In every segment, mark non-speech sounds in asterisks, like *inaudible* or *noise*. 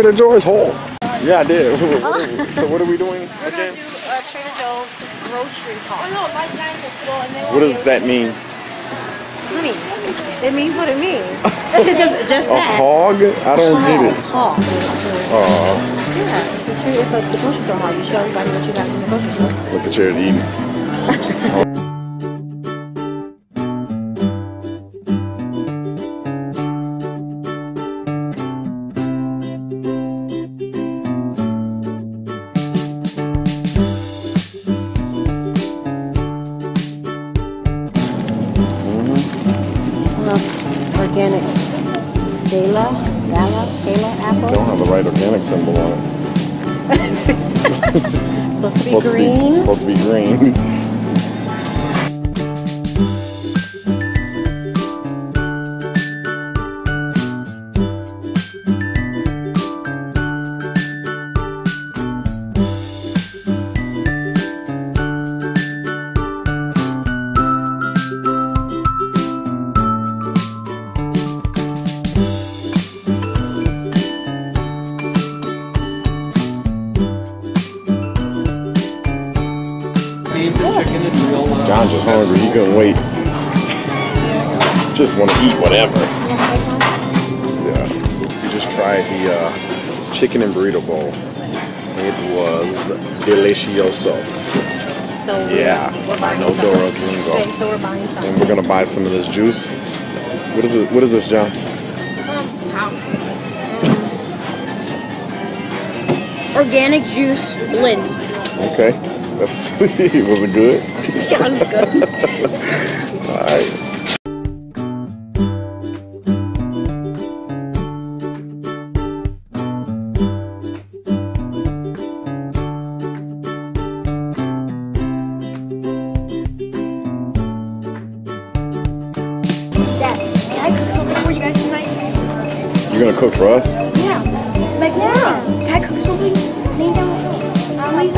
Trader Joe's whole. Yeah, I did. *laughs* *laughs* so what are we doing We're gonna again? do uh, Trader Joe's grocery haul. Oh no, like nine What does that mean? What mean? It means what it means. *laughs* just just A that. hog? I don't get it. Haul. Aw, Yeah, it's a tree. It's like the grocery store haul. You show everybody what you got in the grocery store. look at Charity eating. Apple. Don't have the right organic symbol on it. Supposed to be Supposed to be, supposed to be green. *laughs* couldn't wait. Just want to eat whatever. Yeah. We just tried the uh, chicken and burrito bowl. It was delicioso. So Yeah. No. Dora's lingo. Okay, so we're buying some. And we're gonna buy some of this juice. What is it? What is this, John? Organic juice blend. Okay. That's *laughs* was it good? *laughs* Yeah, good. All right. Dad, can I cook something for you guys gonna cook for us? Yeah. Like, yeah. Can I cook something? Lay down. Please,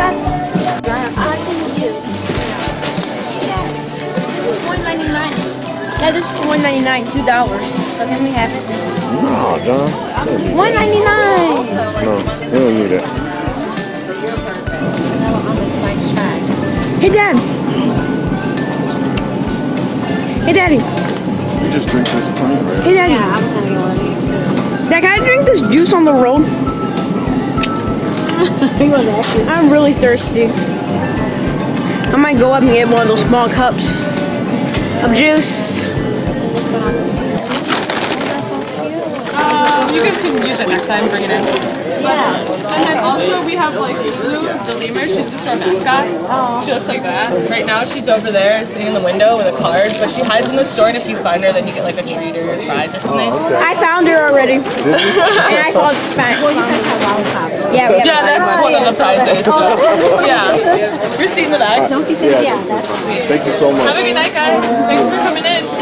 Yeah, this is one ninety nine. Two dollars. So can we have it? No, John. You don't need One that. ninety nine. No, you don't need that. Hey, Dad. Hey, Daddy. You just drink this pint, right? Hey, Daddy. Yeah, I was gonna get one of these too. Dad, can I drink this juice on the road? *laughs* I'm really thirsty. I might go up and get one of those small cups of juice. Time, bring it in. Yeah. And then also we have like Lulu, the lemur, she's the store mascot. She looks like that. Right now she's over there sitting in the window with a card, but she hides in the store and if you find her then you get like a treat or a prize or oh, something. I found her already. and I found, found Well, you guys have lollipops. Yeah, we have Yeah, that's one of the prizes. So, yeah. Your seat in the back. Don't you think? Yeah, that's Thank you so much. Have a good night, guys. Thanks for coming in.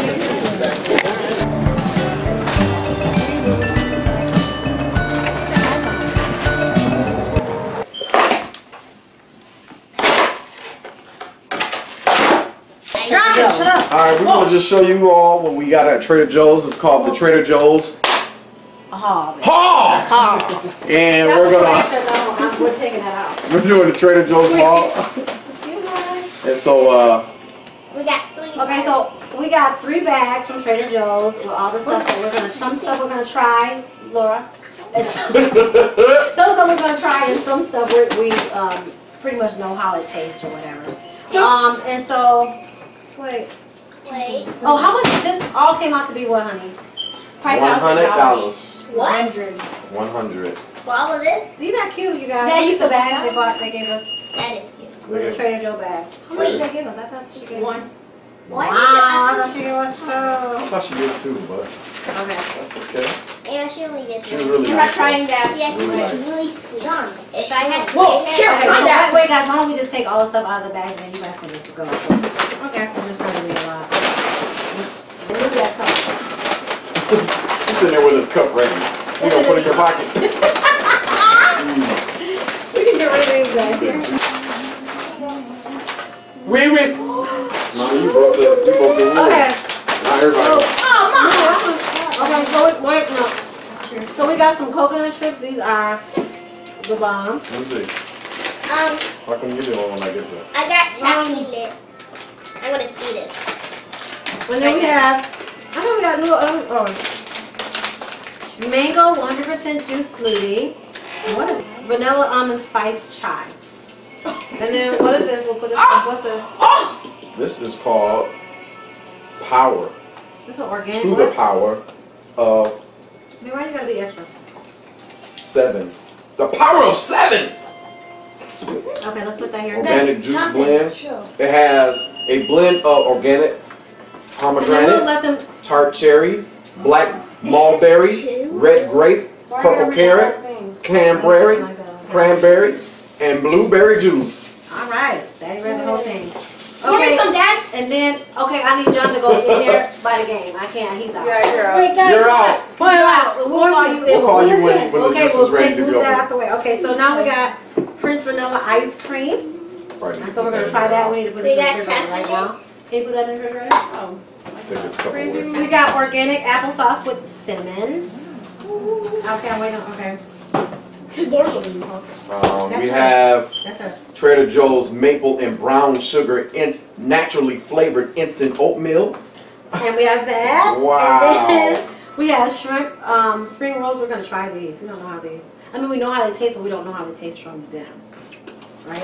Right, we're gonna just show you all what we got at Trader Joe's. It's called the Trader Joe's haul. Haul. And we're gonna We're taking that out. we're doing the Trader Joe's haul. And so uh, We got three. Okay, so we got three bags from Trader Joe's with all the stuff that we're gonna, some stuff we're gonna try, Laura. Some, *laughs* some stuff we're gonna try and some stuff we, we, um, pretty much know how it tastes or whatever. Um, and so, wait, Wait. oh, how much, this all came out to be what, honey? Five one hundred thousand dollars. What? Hundred. One hundred. For all of this? These are cute, you guys. Yeah, you These the bags they bought, they gave us, That is cute. little Trader Joe bags. How many did they give us? I thought she gave One. What? Wow, I thought she gave us two. I thought she did too, but Okay. that's okay. Yeah, she only did She was really I'm nice. not trying that. Yeah, she Really was nice. really sweet. If I had to Whoa, take sure, her- so wait, wait, guys, why don't we just take all the stuff out of the bag and then you guys can just go. Okay. It's just gonna be a lot. And look at that cup. He's sitting there with his cup ready. You gonna put it in your pocket. *laughs* We can get rid of these guys here. We risk. No, you broke the you broke the rule. Okay. Not everybody. Okay, so wait, wait, no. So we got got some coconut strips. These are the bomb. Let me see. Um, How come you didn't want when I get there? I got chocolate. I'm gonna eat it. And then we have, I know we got new, um, oh, mango 100% juice smoothie. What is it? vanilla um, almond spice chai? And then what is this? We'll put this. Ah! What's this? Ah! This is called Power. This is organic. To the power of Man, why you gotta be extra? seven. The power of seven! Okay, let's put that here. Organic juice Jonathan, blend. It has a blend of organic And then we'll pomegranate, let them. Tart cherry, black mulberry, red grape, purple carrot, cranberry, my God. cranberry, and blueberry juice. All right, Daddy read the whole thing. Give me some, Dad. and then okay, I need John to go in there *laughs* by the game. I can't. He's out. Wait, guys. You're out. Come out. We'll call you in. We'll call you when, when the Okay, juice we'll is ready take to move that out the way. Okay, so now we got French vanilla ice cream. Right. And so we're gonna try that. We need to put We this in the refrigerator right now. chocolate. Can you put that in the refrigerator? Oh. Take this cup away. We got organic applesauce with cinnamon. Okay, I'm waiting. Okay, Um, we right. have that's her. Trader Joe's maple and brown sugar in naturally flavored instant oatmeal. And we have that. *laughs* Wow. And then we have shrimp, um, spring rolls. We're gonna try these. We don't know how these. I mean, we know how they taste, but we don't know how they taste from them. Right?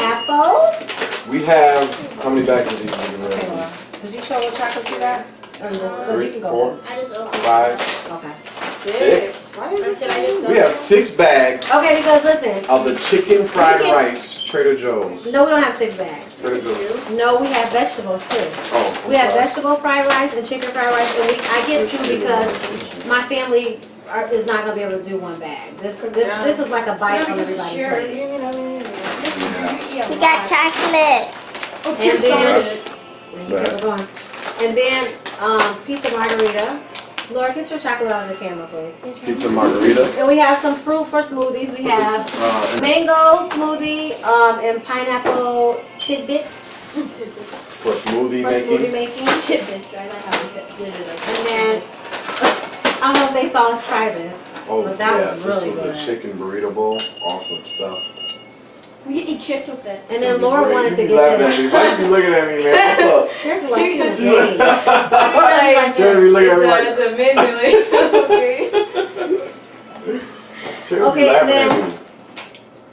Apples. We have how many bags of these? do we Okay, have? Laura. Did you show what chocolate you got? Or just, cause you Three, can go. four, I just opened five, Okay. six. Or did I just go? We have six bags Okay, because listen. of the chicken fried Chicken- rice Trader Joe's. No, we don't have six bags. Trader Joe's. No, we have vegetables too. Oh, I'm We have sorry. vegetable fried rice and chicken fried rice, and we, I get two because my family are, is not gonna be able to do one bag. This, this, this is like a bite on everybody's plate. Yeah. We got chocolate. And then, Yes. And you keep going. And then, um, pizza margherita. Laura, get your chocolate out of the camera, please. Pizza margherita. And we have some fruit for smoothies. We have Uh, mango smoothie, um, and pineapple tidbits for smoothie for smoothie making. making. *laughs* Tidbits, right? Like how we said, did like And then, *laughs* I don't know if they saw us try this. Oh But that yeah, was this really was good. the chicken burrito bowl. Awesome stuff. We can eat chips with it. And then Laura Great. wanted You to be get laughing at this. me. Why you be looking at me, man? *laughs* What's up? Cheers like she was She gay. like- Jeremy looking at me like, It's amazingly. Jeremy Okay, laughing then-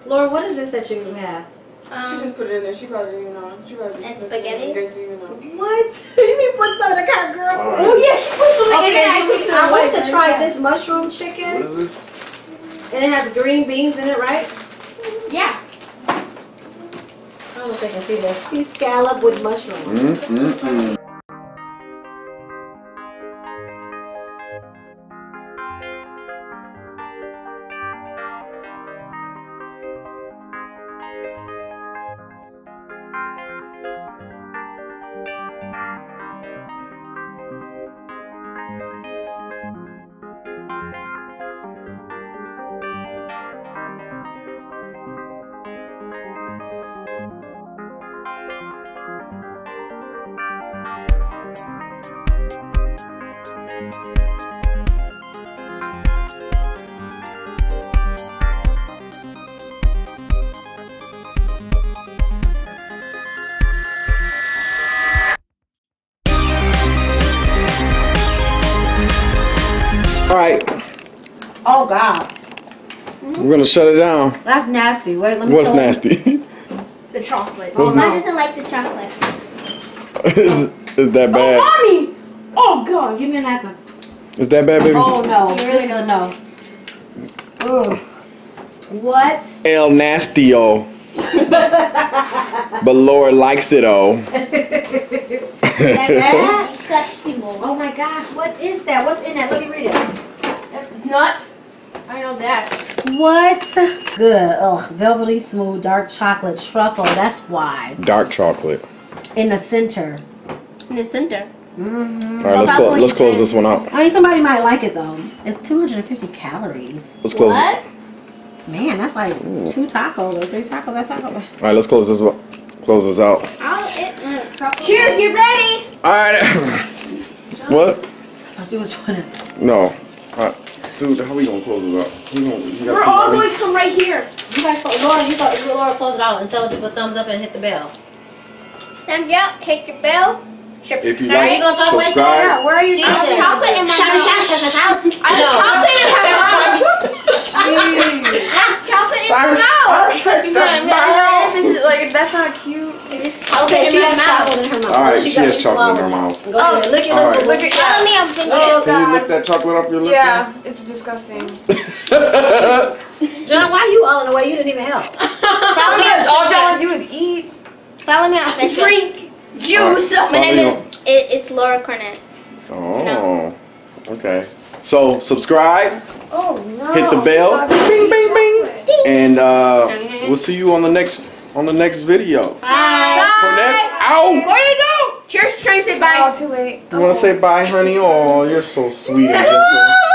Laura, what is this that you have? she Um, just put it in there. She probably didn't even know. She probably just And slipped it spaghetti? You didn't even know. What? *laughs* you mean put some of the kind girl? All Oh yeah, she put some in Okay, there. I then we- I want to try fast. this mushroom chicken, is this? and it has green beans in it, right? Yeah. I don't know if they can see this. Sea scallop with mushrooms. Mm mm mm. Oh God, we're gonna shut it down. that's nasty. Wait, let me. What's nasty? *laughs* The chocolate. Oh, Mine doesn't like the chocolate. *laughs* is, is that Oh, bad? mommy! Oh god. Give me a napkin. Is that bad, baby? Oh no, You really good no. Ugh. What? El Nastio. *laughs* but Laura likes it, oh. That disgusting. Oh my gosh, what is that? What's in that? Let me read it. Nuts. I know that. What? Good. Ugh, velvety smooth dark chocolate truffle. That's why. Dark chocolate. In the center. In the center. All right, let's close. Let's close this one out. I mean, somebody might like it though. It's 250 calories. Let's close. What? Man, that's like two tacos or three tacos. That taco. All right, let's close this. one- Close this out. I'll it. Mm. Cheers, get ready. All right. *laughs* what? I thought you was trying to. No. Uh, Dude, how we gonna close it up? We gonna, you We're all going to come right here. You guys, Laura, you thought Laura close it out and tell people thumbs up and hit the bell. Thumbs up, hit the bell. If you Are you gonna talk like subscribe. Yeah, where are you? I have chocolate in my Shout, mouth. shout, shout, shout, shout. *laughs* I have No. chocolate in my *laughs* mouth. Chocolate in my mouth. You said, man, this like that's not cute. It's chocolate Okay, she in my has mouth. chocolate in her mouth. All right, she got- has she's chocolate in her swallowing. mouth. Go ahead, lick it, All lick it, right. lick it. Follow me on finger. Oh Can you lick that chocolate off your lip? Yeah, it's disgusting. *laughs* John, why are you all in the way? You didn't even help. Follow me on all John wants Pinterest. to do is eat. Follow me on Pinterest. Drink juice. My name is it, it's Laura Cornett. Oh, okay. So subscribe, Oh no. hit the bell, bing, bing, bing, and uh, we'll see you on the next on the next video. Bye. Cornett's out. Where did go? Cheers, Tracy. Oh, Bye. too late. You want to say bye, honey? Oh, you're so sweet and gentle. *laughs*